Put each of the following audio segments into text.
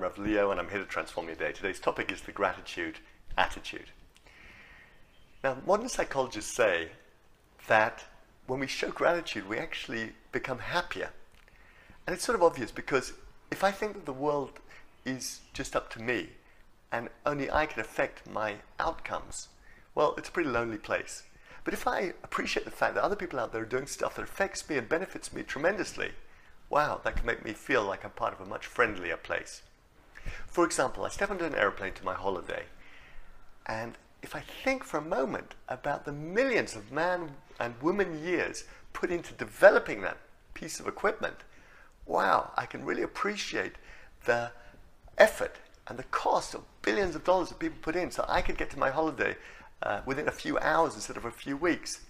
Rav Leo, and I'm here to transform your day. Today's topic is the gratitude attitude. Now, modern psychologists say that when we show gratitude, we actually become happier. And it's sort of obvious because if I think that the world is just up to me and only I can affect my outcomes, well, it's a pretty lonely place. But if I appreciate the fact that other people out there are doing stuff that affects me and benefits me tremendously, wow, that can make me feel like I'm part of a much friendlier place. For example, I step onto an airplane to my holiday, and if I think for a moment about the millions of man and woman years put into developing that piece of equipment, wow, I can really appreciate the effort and the cost of billions of dollars that people put in so I could get to my holiday uh, within a few hours instead of a few weeks.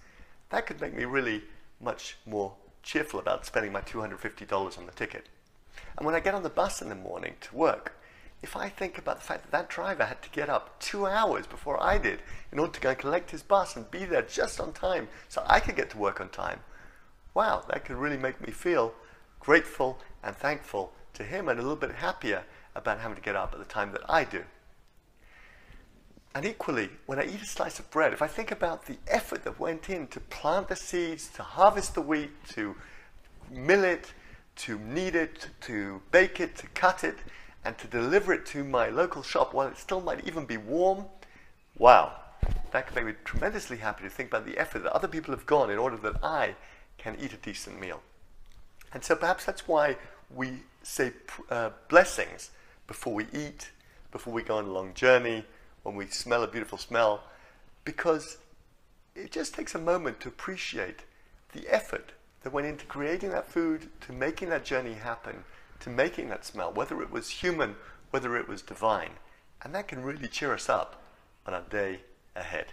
That could make me really much more cheerful about spending my $250 on the ticket. And when I get on the bus in the morning to work, if I think about the fact that that driver had to get up two hours before I did in order to go and collect his bus and be there just on time so I could get to work on time, wow, that could really make me feel grateful and thankful to him and a little bit happier about having to get up at the time that I do. And equally, when I eat a slice of bread, if I think about the effort that went in to plant the seeds, to harvest the wheat, to mill it, to knead it, to bake it, to cut it, and to deliver it to my local shop while it still might even be warm, wow, that make me tremendously happy to think about the effort that other people have gone in order that I can eat a decent meal. And so perhaps that's why we say uh, blessings before we eat, before we go on a long journey, when we smell a beautiful smell, because it just takes a moment to appreciate the effort that went into creating that food, to making that journey happen, to making that smell, whether it was human, whether it was divine. And that can really cheer us up on our day ahead.